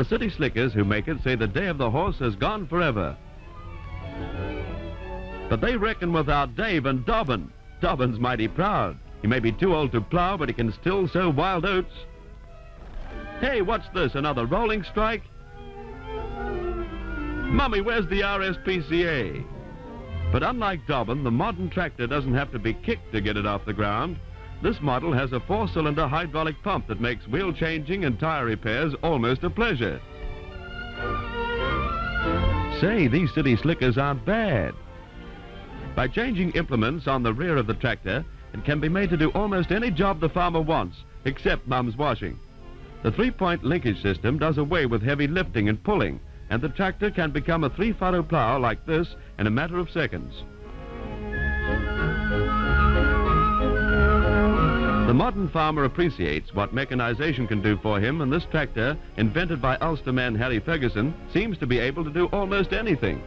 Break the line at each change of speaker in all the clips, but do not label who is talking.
The city slickers who make it say the day of the horse has gone forever. But they reckon without Dave and Dobbin. Dobbin's mighty proud. He may be too old to plow, but he can still sow wild oats. Hey, what's this, another rolling strike? Mummy, where's the RSPCA? But unlike Dobbin, the modern tractor doesn't have to be kicked to get it off the ground. This model has a four-cylinder hydraulic pump that makes wheel changing and tire repairs almost a pleasure. Say, these city slickers aren't bad. By changing implements on the rear of the tractor, it can be made to do almost any job the farmer wants, except Mum's washing. The three-point linkage system does away with heavy lifting and pulling, and the tractor can become a three-furrow plow like this in a matter of seconds. The modern farmer appreciates what mechanization can do for him, and this tractor, invented by Ulster man Harry Ferguson, seems to be able to do almost anything.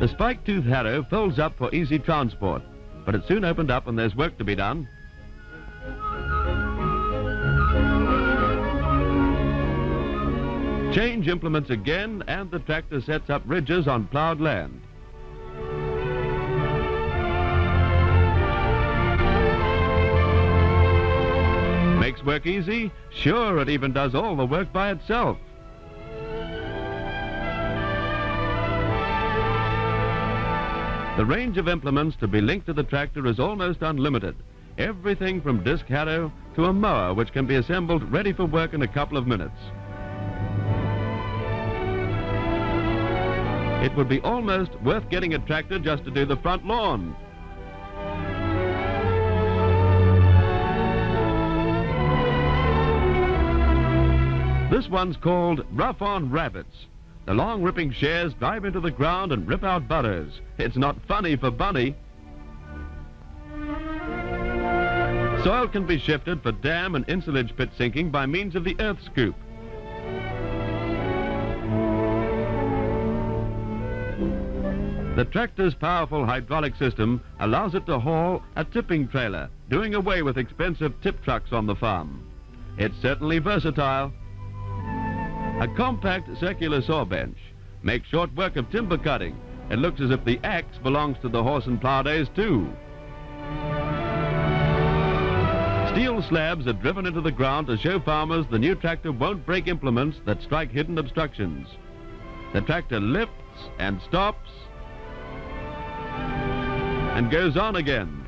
The spike-tooth harrow folds up for easy transport, but it soon opened up and there's work to be done. Change implements again and the tractor sets up ridges on plowed land. Makes work easy? Sure, it even does all the work by itself. The range of implements to be linked to the tractor is almost unlimited. Everything from disc harrow to a mower which can be assembled ready for work in a couple of minutes. It would be almost worth getting a tractor just to do the front lawn. This one's called Rough on Rabbits. The long ripping shares dive into the ground and rip out burrows. It's not funny for Bunny. Soil can be shifted for dam and ensilage pit sinking by means of the earth scoop. The tractor's powerful hydraulic system allows it to haul a tipping trailer, doing away with expensive tip trucks on the farm. It's certainly versatile. A compact circular saw bench makes short work of timber cutting. It looks as if the axe belongs to the horse and plow days too. Steel slabs are driven into the ground to show farmers the new tractor won't break implements that strike hidden obstructions. The tractor lifts and stops and goes on again.